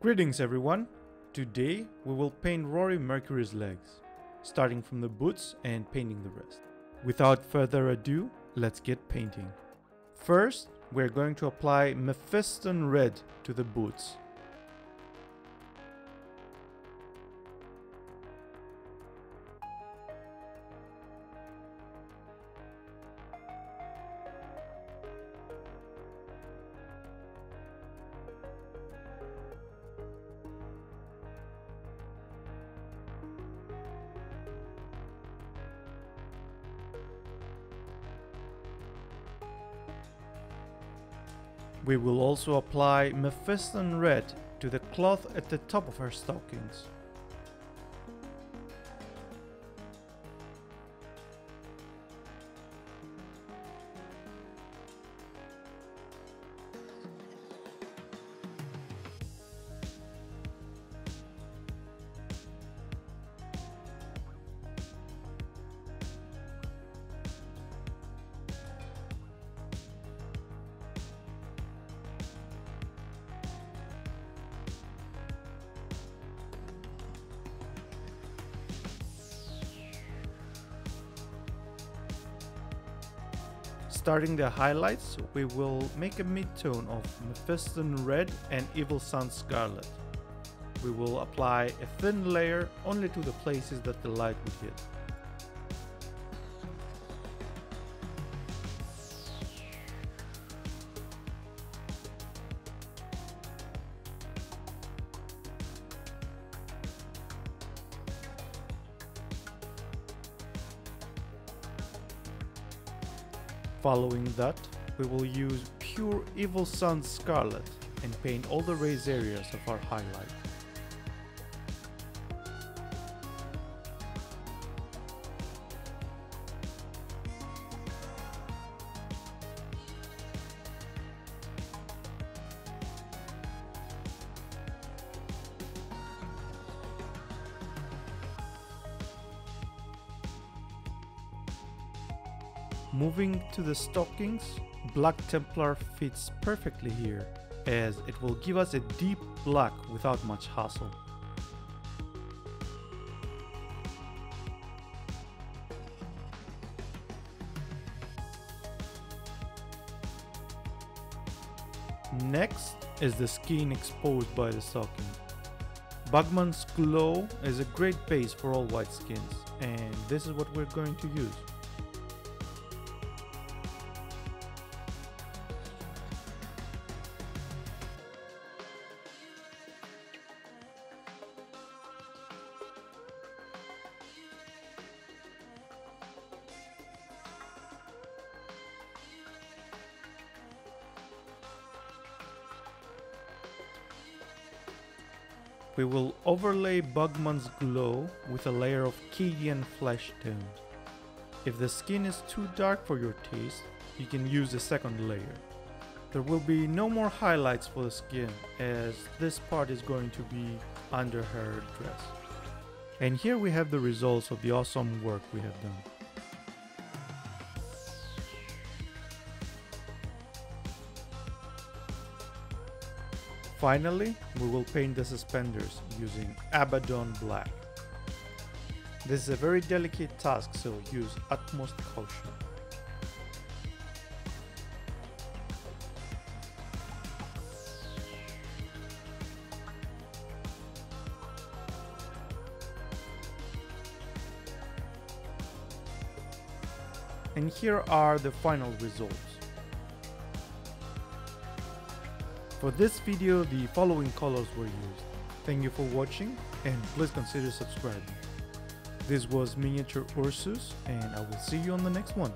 Greetings everyone! Today we will paint Rory Mercury's legs, starting from the boots and painting the rest. Without further ado, let's get painting. First, we're going to apply Mephiston Red to the boots. We will also apply Mephiston Red to the cloth at the top of her stockings. Starting the highlights, we will make a mid-tone of Mephiston Red and Evil Sunz Scarlet. We will apply a thin layer only to the places that the light would hit. Following that, we will use pure Evil Sunz Scarlet and paint all the raised areas of our highlight. Moving to the stockings, Black Templar fits perfectly here as it will give us a deep black without much hassle. Next is the skin exposed by the stocking. Bugman's Glow is a great base for all white skins and this is what we're going to use. We will overlay Bugman's Glow with a layer of Cadian flesh tone. If the skin is too dark for your taste, you can use a second layer. There will be no more highlights for the skin as this part is going to be under her dress. And here we have the results of the awesome work we have done. Finally, we will paint the suspenders using Abaddon Black. This is a very delicate task, so use utmost caution. And here are the final results. For this video, the following colors were used. Thank you for watching and please consider subscribing. This was Miniature Ursus and I will see you on the next one.